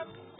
up.